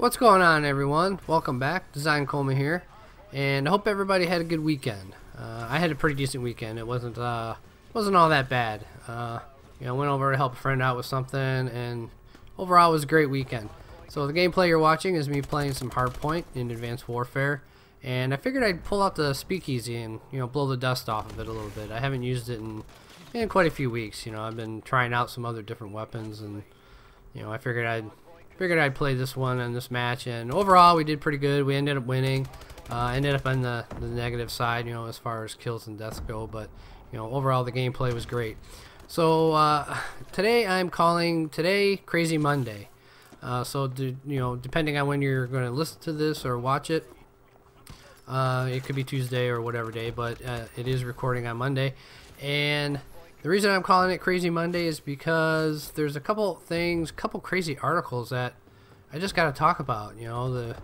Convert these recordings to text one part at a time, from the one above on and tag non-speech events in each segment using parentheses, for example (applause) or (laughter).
What's going on, everyone? Welcome back. Designedcoma here, and I hope everybody had a good weekend. Uh, I had a pretty decent weekend. It wasn't uh, wasn't all that bad. Uh, you know, went over to help a friend out with something, and overall it was a great weekend. So the gameplay you're watching is me playing some Hardpoint in Advanced Warfare, and I figured I'd pull out the Speakeasy and you know blow the dust off of it a little bit. I haven't used it in in quite a few weeks. You know, I've been trying out some other different weapons, and you know, I figured I'd figured I'd play this one in this match, and overall we did pretty good. We ended up winning. Uh, ended up on the, the negative side, you know, as far as kills and deaths go, but you know, overall the gameplay was great. So uh, (laughs) today I'm calling today Crazy Monday. Uh, so do, you know, depending on when you're going to listen to this or watch it, uh, it could be Tuesday or whatever day, but uh, it is recording on Monday, and the reason I'm calling it Crazy Monday is because there's a couple things, couple crazy articles that I just got to talk about. You know, the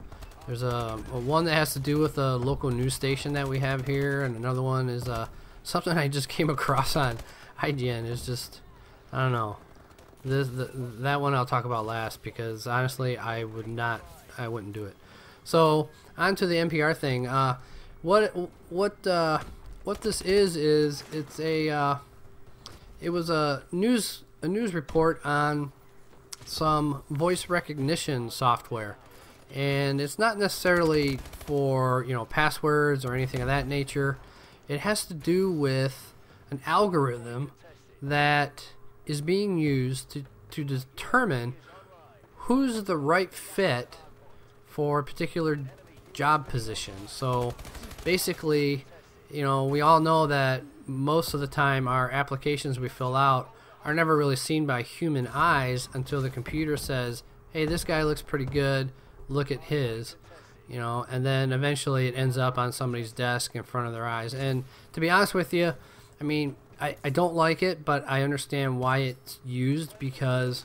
there's a, a, one that has to do with a local news station that we have here, and another one is uh, something (laughs) I just came across on IGN. It's just I don't know. This the, that one I'll talk about last because honestly I would not I wouldn't do it. So on to the NPR thing. Uh, what what uh, what this is is it's a uh, it was a news a news report on some voice recognition software. And it's not necessarily for you know passwords or anything of that nature. It has to do with an algorithm that is being used to, to determine who's the right fit for a particular job position. So basically you know we all know that most of the time our applications we fill out are never really seen by human eyes until the computer says, hey, this guy looks pretty good, look at his. You know, and then eventually it ends up on somebody's desk in front of their eyes. And to be honest with you, I mean, I, I don't like it, but I understand why it's used because,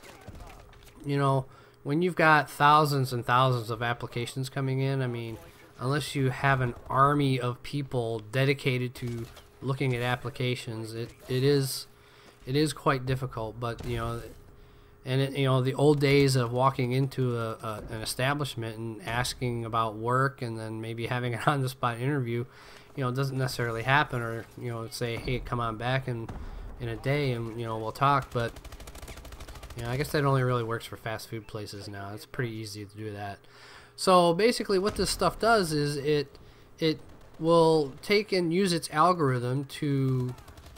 you know, when you've got thousands and thousands of applications coming in, I mean, unless you have an army of people dedicated to looking at applications, it, it is it is quite difficult. But you know, and it, you know the old days of walking into a, a, an establishment and asking about work, and then maybe having an (laughs) on the spot interview, you know, doesn't necessarily happen. Or you know, say, hey, come on back in in a day, and you know, we'll talk. But you know, I guess that only really works for fast food places now. It's pretty easy to do that. So basically, what this stuff does is it it will take and use its algorithm to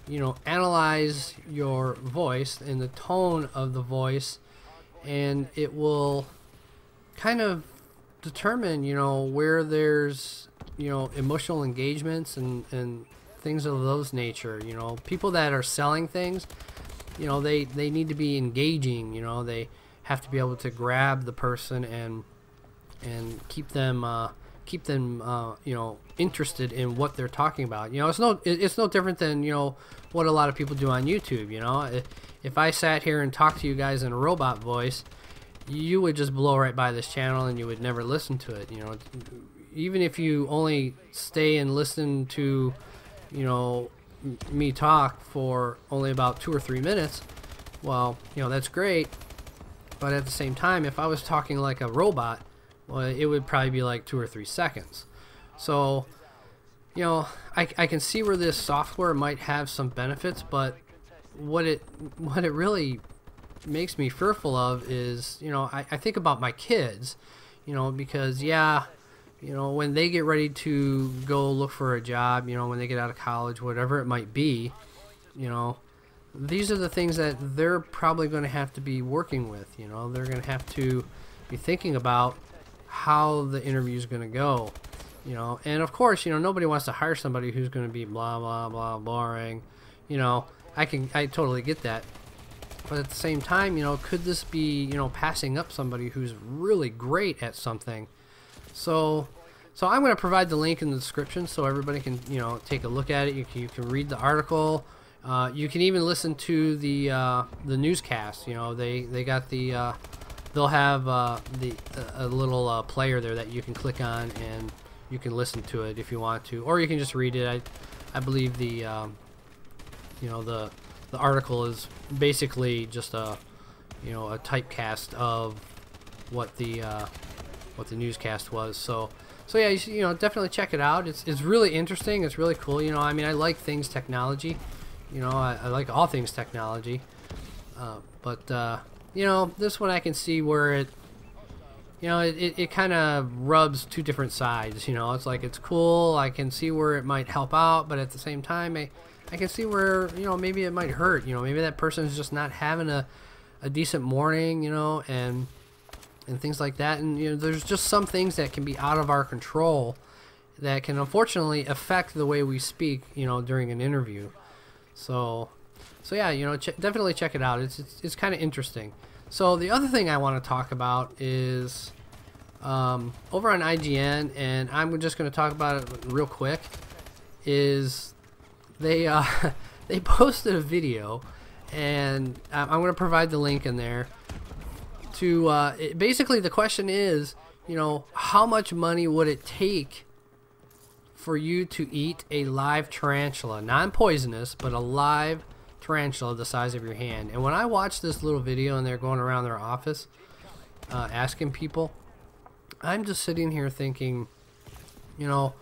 you know analyze your voice and the tone of the voice and it will kind of determine you know where there's you know emotional engagements and and things of those nature you know. People that are selling things you know they they need to be engaging you know. They have to be able to grab the person and and keep them uh, keep them uh, you know interested in what they're talking about. You know it's no it's no different than you know what a lot of people do on youtube you know? If, if i sat here and talked to you guys in a robot voice you would just blow right by this channel and you would never listen to it you know? Even if you only stay and listen to you know me talk for only about two or three minutes well you know that's great. But at the same time if i was talking like a robot well, it would probably be like two or three seconds. So, you know, I, I can see where this software might have some benefits, but what it (laughs) what it really makes me fearful of is, you know, I, I think about my kids, you know, because yeah, you know, when they get ready to go look for a job, you know, when they get out of college, whatever it might be, you know, these are the things that they're probably going to have to be working with. You know, they're going to have to be thinking about how the interview is going to go. You know, and of course, you know, nobody wants to hire somebody who's going to be blah blah blah boring. You know, I can I totally get that. But at the same time, you know, could this be, you know, passing up somebody who's really great at something? So so I'm going to provide the link in the description so everybody can, you know, take a look at it. You can, you can read the article. Uh, you can even listen to the uh, the newscast. You know, they they got the uh, they'll have uh, the a little uh, player there that you can click on and you can listen to it if you want to, or you can just read it. I, I believe the um, you know the the article is basically just a you know a typecast of what the uh, what the newscast was. So so yeah, you, should, you know definitely check it out. It's it's really interesting. It's really cool. You know, I mean, I like things technology. You know, I, I like all things technology. Uh, but uh, you know, this one I can see where it you know, it, it, it kind of rubs two different sides. You know, it's like it's cool. I can see where it might help out, but at the same time, I, I can see where you know maybe it might hurt. You know, maybe that person is just not having a, a decent morning. You know, and and things like that. And you know, there's just some things that can be out of our control that can unfortunately affect the way we speak. You know, during an interview. So, so yeah, you know, ch definitely check it out. It's it's, it's kind of interesting. So the other thing I want to talk about is um, over on IGN, and I'm just going to talk about it real quick. Is they uh, (laughs) they posted a video, and I'm going to provide the link in there. To uh, it, basically, the question is, you know, how much money would it take for you to eat a live tarantula, non-poisonous, but a live tarantula the size of your hand. And when I watch this little video and they're going around their office uh, asking people, I'm just sitting here thinking, you know,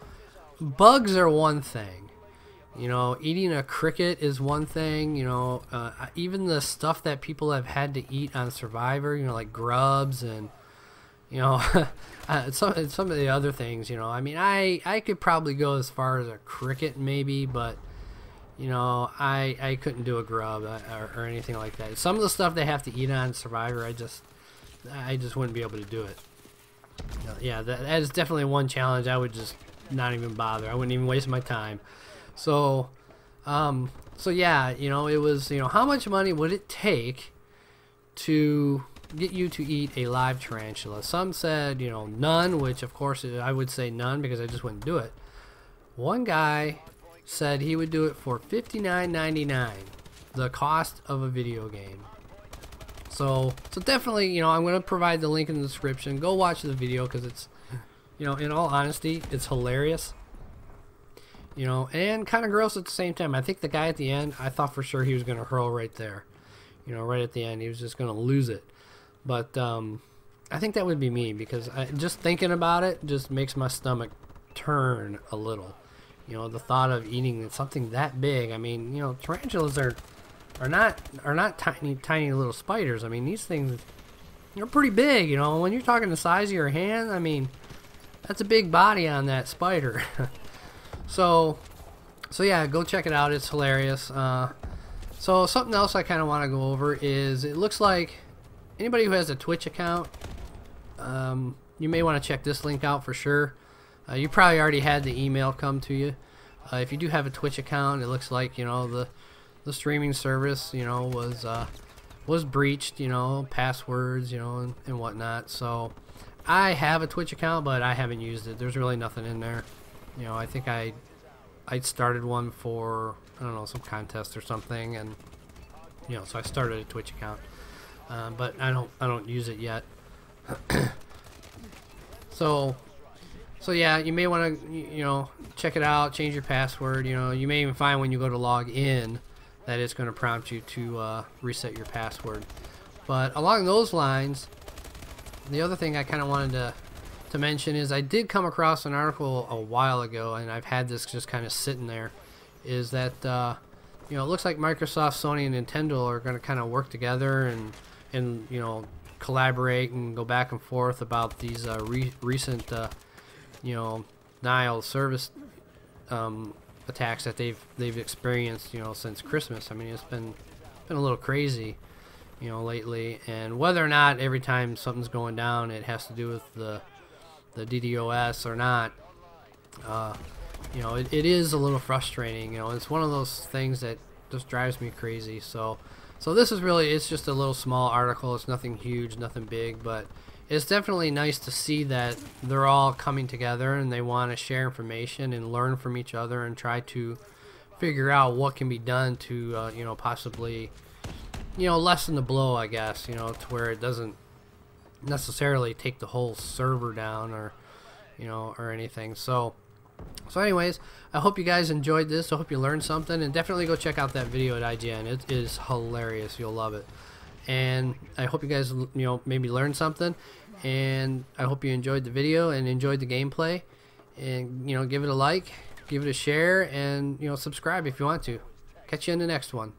bugs are one thing. You know, eating a cricket is one thing. You know, uh, even the stuff that people have had to eat on Survivor, you know, like grubs and, you know, (laughs) uh, some some of the other things. You know, I mean, I I could probably go as far as a cricket maybe, but you know, I I couldn't do a grub uh, or, or, anything like that. Some of the stuff they have to eat on Survivor, I just I just wouldn't be able to do it. Yeah, that, that is definitely one challenge. I would just not even bother. I wouldn't even waste my time. So, um, so yeah, you know, it was you know how much money would it take to get you to eat a live tarantula? Some said you know none, which of course I would say none because I just wouldn't do it. One guy said he would do it for $59.99, the cost of a video game. So, so definitely, you know, I'm going to provide the link in the description. Go watch the video because it's, you know, in all honesty, it's hilarious. You know, and kind of gross at the same time. I think the guy at the end, I thought for sure he was going to hurl right there. You know, right at the end, he was just going to lose it. But um, I think that would be me because I, just thinking about it just makes my stomach turn a little. You know, the thought of eating something that big. I mean, you know, tarantulas are are not are not tiny tiny little spiders. I mean, these things they're pretty big. You know, when you're talking the size of your hand, I mean, that's a big body on that spider. (laughs) so, so yeah, go check it out. It's hilarious. Uh, so something else I kind of want to go over is it looks like anybody who has a Twitch account, um, you may want to check this link out for sure. Uh, you probably already had the email come to you. Uh, if you do have a Twitch account, it looks like you know the the streaming service you know was uh, was breached. You know passwords you know and, and whatnot. So I have a Twitch account, but I haven't used it. There's really nothing in there. You know I think I I started one for I don't know some contest or something, and you know so I started a Twitch account, uh, but I don't I don't use it yet. (clears throat) so so yeah, you may want to, you know, check it out, change your password. You know, you may even find when you go to log in that it's going to prompt you to uh, reset your password. But along those lines, the other thing I kind of wanted to to mention is I did come across an article a while ago, and I've had this just kind of sitting there. Is that uh, you know it looks like Microsoft, Sony, and Nintendo are going to kind of work together and and you know collaborate and go back and forth about these uh, re recent uh, you know denial service um, attacks that they've they've experienced you know since Christmas. I mean it's been been a little crazy you know lately, and whether or not every time something's going down it has to do with the the DDoS or not. Uh, you know, it, it is a little frustrating. You know, it's one of those things that just drives me crazy. So, so this is really, it's just a little small article. It's nothing huge, nothing big, but it's definitely nice to see that they're all coming together and they want to share information and learn from each other and try to figure out what can be done to uh, you know possibly you know lessen the blow I guess you know to where it doesn't necessarily take the whole server down or you know or anything. So so anyways I hope you guys enjoyed this. I hope you learned something and definitely go check out that video at IGN it is hilarious. You'll love it and I hope you guys you know maybe learned something, and I hope you enjoyed the video and enjoyed the gameplay, and you know give it a like, give it a share, and you know subscribe if you want to. Catch you in the next one.